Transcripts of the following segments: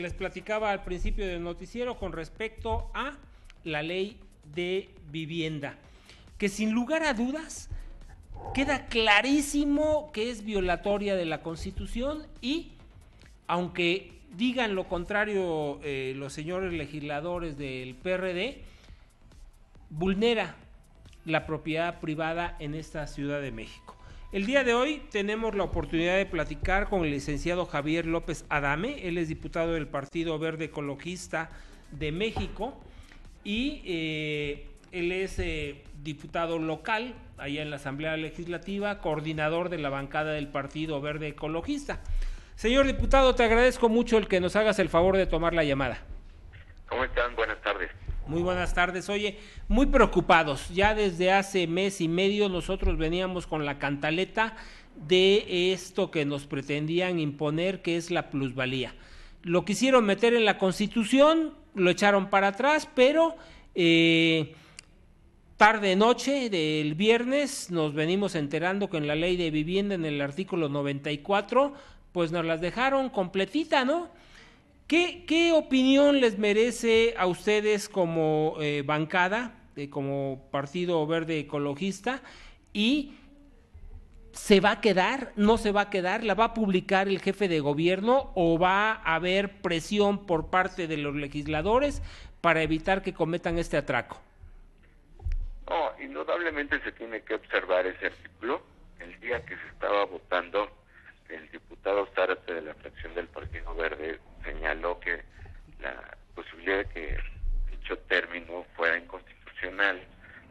les platicaba al principio del noticiero con respecto a la ley de vivienda, que sin lugar a dudas queda clarísimo que es violatoria de la Constitución y aunque digan lo contrario eh, los señores legisladores del PRD, vulnera la propiedad privada en esta Ciudad de México. El día de hoy tenemos la oportunidad de platicar con el licenciado Javier López Adame, él es diputado del Partido Verde Ecologista de México y eh, él es eh, diputado local allá en la Asamblea Legislativa, coordinador de la bancada del Partido Verde Ecologista. Señor diputado, te agradezco mucho el que nos hagas el favor de tomar la llamada. ¿Cómo están? Buenas tardes. Muy buenas tardes. Oye, muy preocupados. Ya desde hace mes y medio nosotros veníamos con la cantaleta de esto que nos pretendían imponer, que es la plusvalía. Lo quisieron meter en la Constitución, lo echaron para atrás, pero eh, tarde noche del viernes nos venimos enterando que en la ley de vivienda, en el artículo 94, pues nos las dejaron completita, ¿no? ¿Qué, opinión les merece a ustedes como eh, bancada, eh, como Partido Verde Ecologista? Y ¿Se va a quedar? ¿No se va a quedar? ¿La va a publicar el jefe de gobierno o va a haber presión por parte de los legisladores para evitar que cometan este atraco? No, indudablemente se tiene que observar ese artículo. El día que se estaba votando, el diputado Zárate de la fracción del Partido Verde señaló que la posibilidad de que dicho término fuera inconstitucional,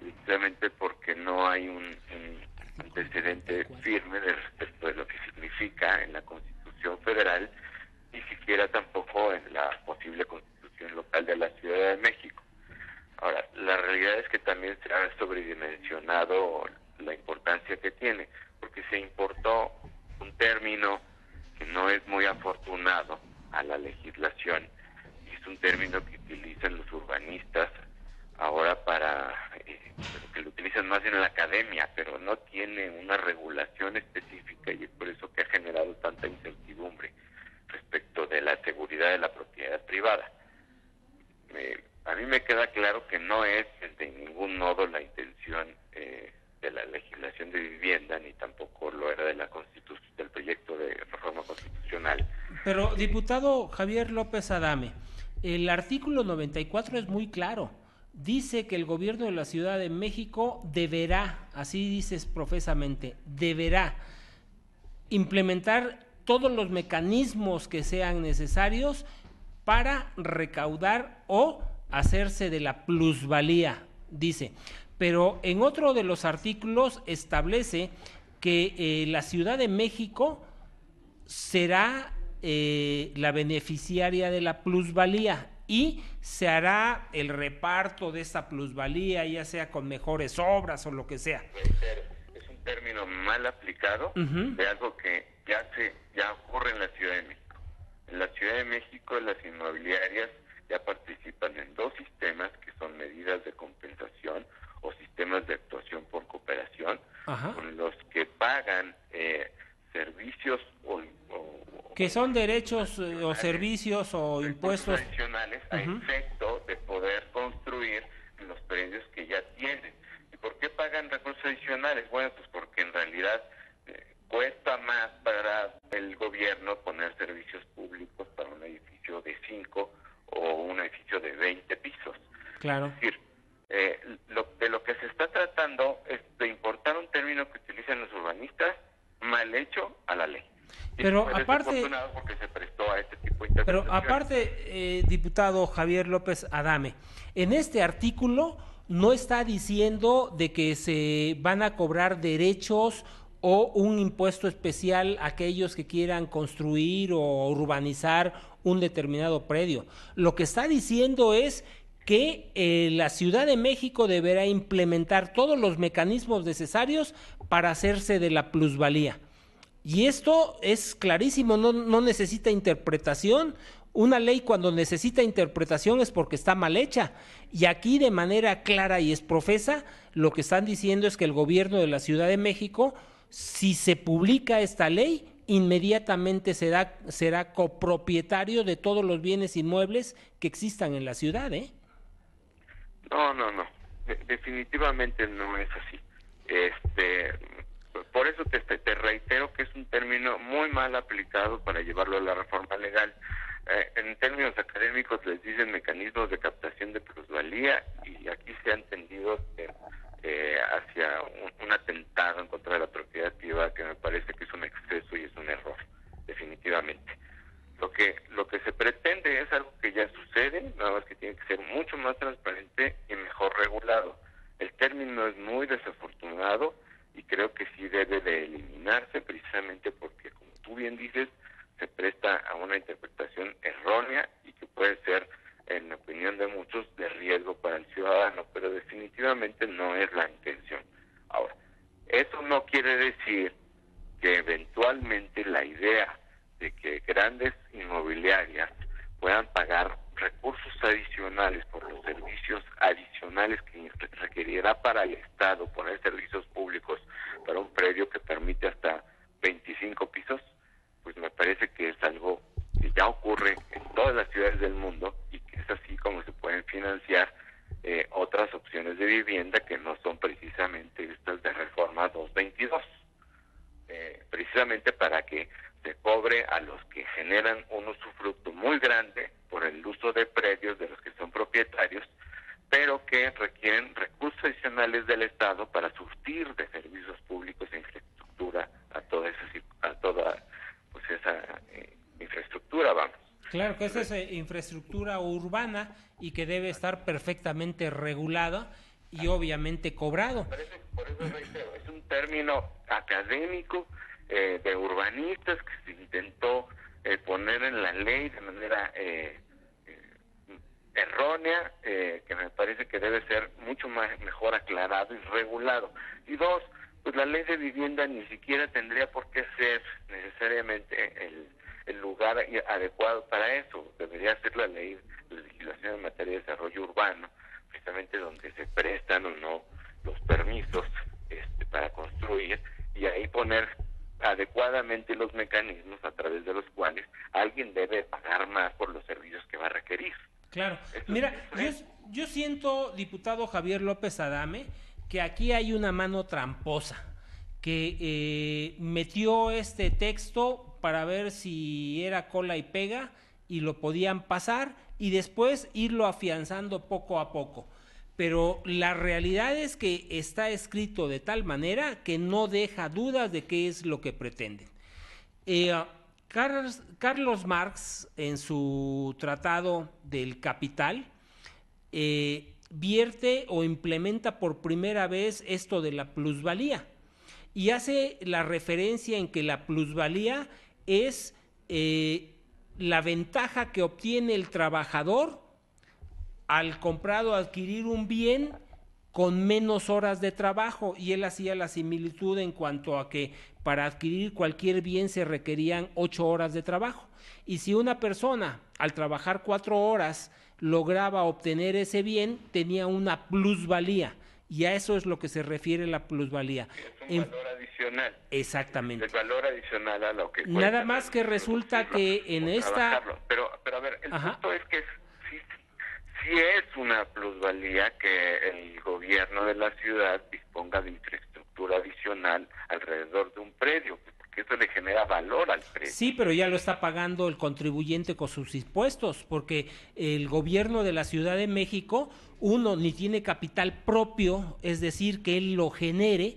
precisamente porque no hay un antecedente firme de respecto de lo que significa en la Constitución Federal, ni siquiera tampoco en la posible Constitución local de la Ciudad de México. Ahora, la realidad es que también se ha sobredimensionado la importancia que tiene, porque se importó un término que no es muy afortunado a la legislación, es un término que utilizan los urbanistas ahora para eh, que lo utilizan más en la academia, pero no tiene una regulación específica y es por eso que ha generado tanta incertidumbre respecto de la seguridad de la propiedad privada. a mí me queda claro que no es de ningún modo la intención eh, de la legislación de vivienda, ni tampoco lo era de la constitución, proyecto de reforma constitucional. Pero, diputado Javier López Adame, el artículo 94 es muy claro dice que el gobierno de la Ciudad de México deberá, así dices profesamente, deberá implementar todos los mecanismos que sean necesarios para recaudar o hacerse de la plusvalía, dice. Pero en otro de los artículos establece que eh, la Ciudad de México será eh, la beneficiaria de la plusvalía y se hará el reparto de esa plusvalía, ya sea con mejores obras o lo que sea. Es un término mal aplicado de algo que ya se ya ocurre en la Ciudad de México. En la Ciudad de México las inmobiliarias ya participan en dos sistemas que son medidas de compensación o sistemas de actuación por cooperación, con los que pagan eh, servicios o que son derechos eh, o servicios o impuestos. Adicionales a poder construir los predios que ya tienen. ¿Y por qué pagan recursos adicionales? Bueno, pues porque en realidad eh, cuesta más para el gobierno poner servicios públicos para un edificio de 5 o un edificio de 20 pisos. Claro. Es decir, eh, lo, de lo que se está tratando es de importar un término que utilizan los urbanistas mal hecho a la ley. Pero aparte, este pero aparte, eh, diputado Javier López Adame, en este artículo no está diciendo de que se van a cobrar derechos o un impuesto especial a aquellos que quieran construir o urbanizar un determinado predio. Lo que está diciendo es que eh, la Ciudad de México deberá implementar todos los mecanismos necesarios para hacerse de la plusvalía. Y esto es clarísimo, no, no necesita interpretación. Una ley cuando necesita interpretación es porque está mal hecha. Y aquí de manera clara y profesa, lo que están diciendo es que el gobierno de la Ciudad de México, si se publica esta ley, inmediatamente será, será copropietario de todos los bienes inmuebles que existan en la ciudad, ¿eh? No, no, no. definitivamente no es así. Este, por eso te, te, reitero que es un término muy para llevarlo a la reforma legal. Eh, en términos académicos les dicen mecanismos de captación de plusvalía y aquí se ha entendido eh, hacia un, atentado en contra de la propiedad privada que me parece que es un exceso y es un error, definitivamente. Lo que, lo que se pretende es algo que ya sucede, nada más que tiene que ser mucho más transparente y mejor regulado. El término es muy desafortunado y creo que sí debe de eliminarse precisamente como tú bien dices, se presta a una interpretación errónea y que puede ser, en la opinión de muchos, de riesgo para el ciudadano, pero definitivamente no es la intención. Ahora, eso no quiere decir que eventualmente la idea de que grandes inmobiliarias puedan pagar recursos adicionales por los servicios adicionales que requerirá para el Estado poner servicios públicos para un predio que permite hasta 25 pisos, pues me parece que es algo que ya ocurre en todas las ciudades del mundo y que es así como se pueden financiar eh, otras opciones de vivienda que no son precisamente estas de reforma 222. Eh, precisamente para que se cobre a los que generan un usufructo muy grande por el uso de predios de los que son propietarios, pero que requieren recursos adicionales del Estado para surtir de servicios públicos e infraestructura a toda esa, a toda pues esa eh, infraestructura, vamos. Claro que esa es eh, infraestructura urbana y que debe estar perfectamente regulada y obviamente cobrado. Por eso, por eso es un término académico eh, de urbanistas que se intentó eh, poner en la ley de manera eh, errónea, que me parece que debe ser mucho más mejor aclarado y regulado. Y dos, pues la ley de vivienda ni siquiera tendría por qué ser necesariamente el, el lugar adecuado para eso. Debería ser la ley de legislación en materia de desarrollo urbano, precisamente donde se prestan o no los permisos este, para construir y ahí poner adecuadamente los mecanismos a través de los cuales alguien debe pagar más por los servicios que va a requerir. Claro. Mira, yo, siento, diputado Javier López Adame, que aquí hay una mano tramposa que eh, metió este texto para ver si era cola y pega y lo podían pasar y después irlo afianzando poco a poco pero la realidad es que está escrito de tal manera que no deja dudas de qué es lo que pretenden. Eh, Carlos, Marx, en su tratado del Capital, eh, vierte o implementa por primera vez esto de la plusvalía y hace la referencia en que la plusvalía es eh, la ventaja que obtiene el trabajador al comprado adquirir un bien con menos horas de trabajo. Y él hacía la similitud en cuanto a que para adquirir cualquier bien se requerían ocho horas de trabajo. Y si una persona al trabajar cuatro horas lograba obtener ese bien tenía una plusvalía. Y a eso es lo que se refiere la plusvalía. Un valor adicional. Exactamente. El valor adicional a lo que Nada más que resulta que en esta pero pero a ver, el punto es que sí es una plusvalía que el gobierno de la ciudad disponga de infraestructura adicional alrededor de un predio, porque eso le genera valor al predio. Sí, pero ya lo está pagando el contribuyente con sus impuestos, porque el gobierno de la Ciudad de México, uno, ni tiene capital propio, es decir, que él lo genere,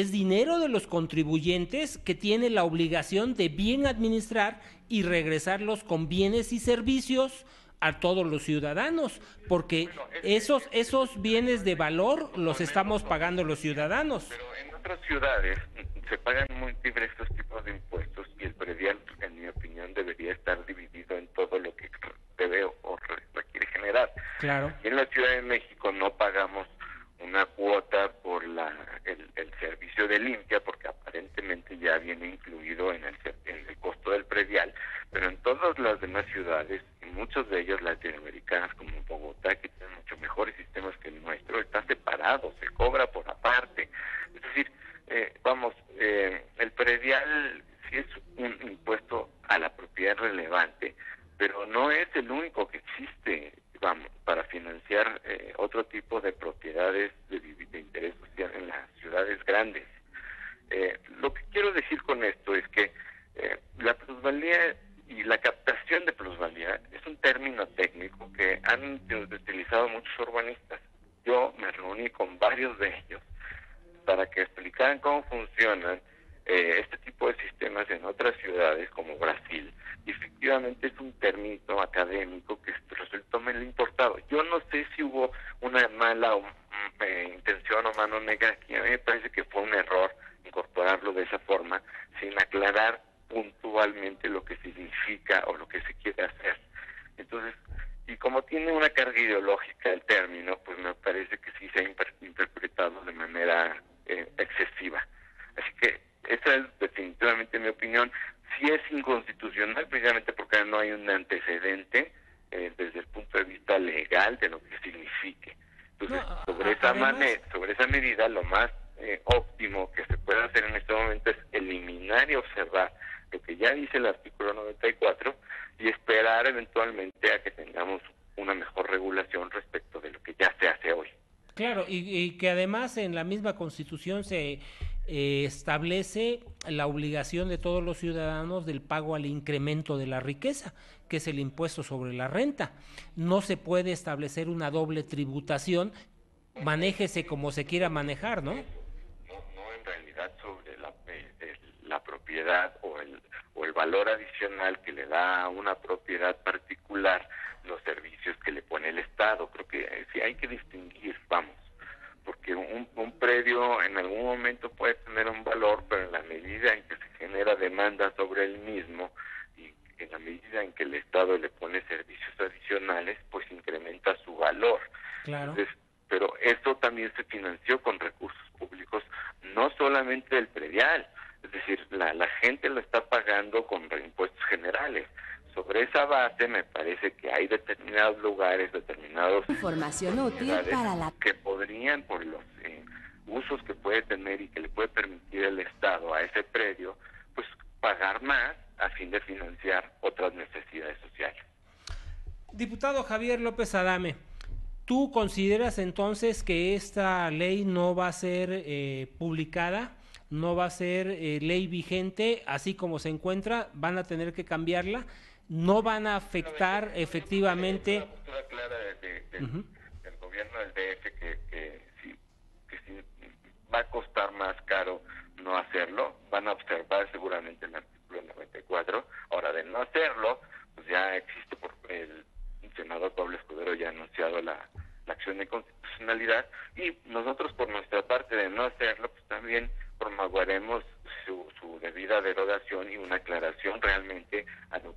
es dinero de los contribuyentes que tiene la obligación de bien administrar y regresarlos con bienes y servicios a todos los ciudadanos, porque esos esos bienes de valor los estamos pagando los ciudadanos. Pero en otras ciudades se pagan múltiples estos tipos de impuestos y el predial, en mi opinión, debería estar dividido en todo lo que debe o requiere generar. Claro. en la Ciudad de México no pagamos una cuota por la el, servicio de limpia porque aparentemente ya viene incluido en el, en el costo del predial, pero en todas las demás ciudades muchos de ellos latinoamericanos como Bogotá, que tienen mucho mejores sistemas que el nuestro, está separado, se cobra por aparte. Es decir, eh, vamos, eh, el predial sí es un impuesto a la propiedad relevante, pero no es el único que existe, vamos, para financiar eh, otro tipo de propiedades de, de, interés social en las ciudades grandes. Eh, lo que quiero decir con esto es que eh, la plusvalía y la captación de plusvalía es un término técnico que han utilizado muchos urbanistas. Yo me reuní con varios de ellos para que explicaran cómo funcionan eh, este tipo de sistemas en otras ciudades como Brasil. Y efectivamente es un término académico que resultó mal importado. Yo no sé si hubo una mala mm, eh, intención o mano negra aquí. A mí me parece que fue un error incorporarlo de esa forma sin aclarar puntualmente lo que significa o lo que se quiere hacer. Entonces, y como tiene una carga ideológica el término, pues me parece que sí se ha interpretado de manera eh, excesiva. Así que esa es definitivamente mi opinión. Si es inconstitucional, precisamente porque no hay un antecedente eh, desde el punto de vista legal de lo que signifique. Entonces, sobre, esa sobre esa medida, lo más eh, óptimo que se puede hacer en este momento es eliminar y observar lo que ya dice el artículo 94 y esperar eventualmente a que tengamos una mejor regulación respecto de lo que ya se hace hoy. Claro, y, que además en la misma Constitución se eh, establece la obligación de todos los ciudadanos del pago al incremento de la riqueza, que es el impuesto sobre la renta. No se puede establecer una doble tributación, manéjese como se quiera manejar, ¿no? No, en realidad sobre la, eh, la propiedad o el, o el valor adicional que le da a una propiedad particular los servicios que le pone el Estado. Creo que eh, sí hay que distinguir, vamos, porque un, un predio en algún momento puede tener un valor, pero en la medida en que se genera demanda sobre el mismo y en la medida en que el Estado le pone servicios adicionales, pues incrementa su valor. Claro. pero esto también se financió con recursos públicos, no solamente del predial, es decir, la, la gente lo está pagando con impuestos generales sobre esa base me parece que hay determinados lugares, determinados información útil para la que podrían por los eh, usos que puede tener y que le puede permitir el Estado a ese predio, pues pagar más a fin de financiar otras necesidades sociales. Diputado Javier López Adame, ¿tú consideras entonces que esta ley no va a ser eh, publicada? no va a ser eh, ley vigente así como se encuentra, van a tener que cambiarla no van a afectar efectivamente. Una postura clara del gobierno del DF que, que, sí, que sí va a costar más caro no hacerlo. Van a observar seguramente el artículo 94. Ahora, de no hacerlo, pues ya existe por el senador Pablo Escudero ya ha anunciado la, la acción de constitucionalidad y nosotros por nuestra parte de no hacerlo, pues también promoveremos su, su debida derogación y una aclaración realmente a lo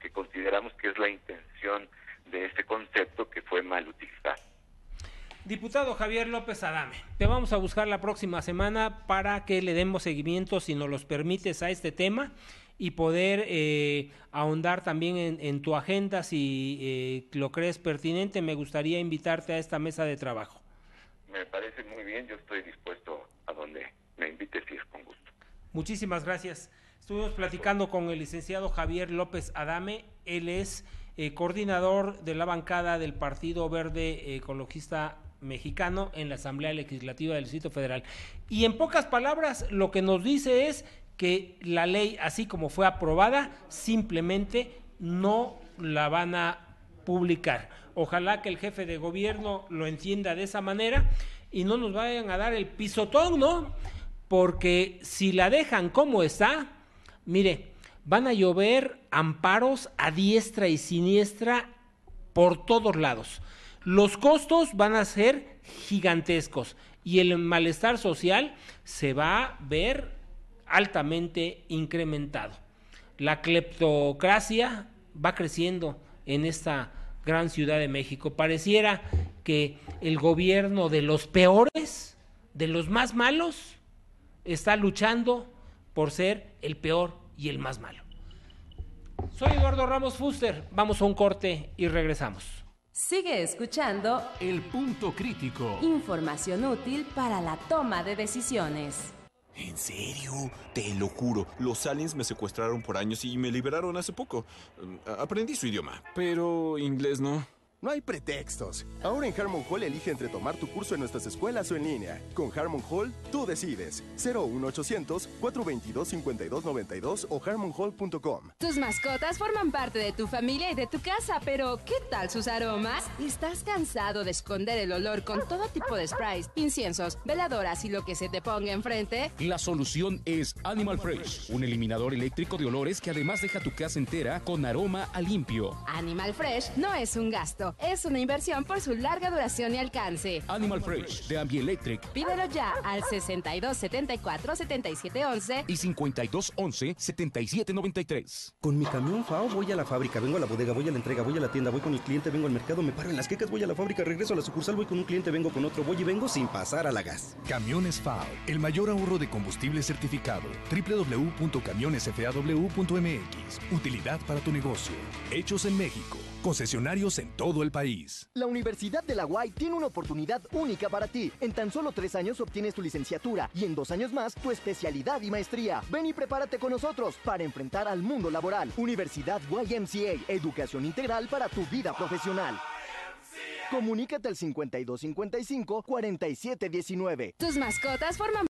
que consideramos que es la intención de este concepto que fue mal utilizado. Diputado Javier López Adame, te vamos a buscar la próxima semana para que le demos seguimiento, si nos los permites, a este tema y poder eh, ahondar también en, tu agenda si eh, lo crees pertinente. Me gustaría invitarte a esta mesa de trabajo. Me parece muy bien, yo estoy dispuesto a donde me invites y es con gusto. Muchísimas gracias. Estuvimos platicando con el licenciado Javier López Adame, él es eh, coordinador de la bancada del Partido Verde Ecologista Mexicano en la Asamblea Legislativa del Distrito Federal. Y en pocas palabras, lo que nos dice es que la ley, así como fue aprobada, simplemente no la van a publicar. Ojalá que el jefe de gobierno lo entienda de esa manera y no nos vayan a dar el pisotón, ¿no? Porque si la dejan como está, Mire, van a llover amparos a diestra y siniestra por todos lados. Los costos van a ser gigantescos y el malestar social se va a ver altamente incrementado. La cleptocracia va creciendo en esta gran ciudad de México. Pareciera que el gobierno de los peores, de los más malos, está luchando por ser el peor y el más malo. Soy Eduardo Ramos Fuster, vamos a un corte y regresamos. Sigue escuchando El Punto Crítico. Información útil para la toma de decisiones. ¿En serio? Te lo juro, los aliens me secuestraron por años y me liberaron hace poco. Mm, Aprendí su idioma, pero inglés no. No hay pretextos. Ahora en Harmon Hall elige entre tomar tu curso en nuestras escuelas o en línea. Con Harmon Hall, tú decides. 01800 422 5292 o harmonhall.com. Tus mascotas forman parte de tu familia y de tu casa, pero ¿qué tal sus aromas? ¿Estás cansado de esconder el olor con todo tipo de sprays, inciensos, veladoras y lo que se te ponga enfrente? La solución es Animal Fresh, un eliminador eléctrico de olores que además deja tu casa entera con aroma a limpio. Animal Fresh no es un gasto, es una inversión por su larga duración y alcance. Animal Fresh de Ambielectric Pídelo ya al 6274 7711 y 5211 7793. Con mi camión FAO voy a la fábrica, vengo a la bodega, voy a la entrega, voy a la tienda, voy con el cliente, vengo al mercado, me paro en las quecas, voy a la fábrica, regreso a la sucursal, voy con un cliente, vengo con otro, voy y vengo sin pasar a la gas. Camiones FAO, el mayor ahorro de combustible certificado. www.camionesfaw.mx. Utilidad para tu negocio. Hechos en México. Concesionarios en todo el país. La Universidad de la UAI tiene una oportunidad única para ti. En tan solo tres años obtienes tu licenciatura y en dos años más tu especialidad y maestría. Ven y prepárate con nosotros para enfrentar al mundo laboral. Universidad YMCA, educación integral para tu vida profesional. Comunícate al 5255 4719. Tus mascotas forman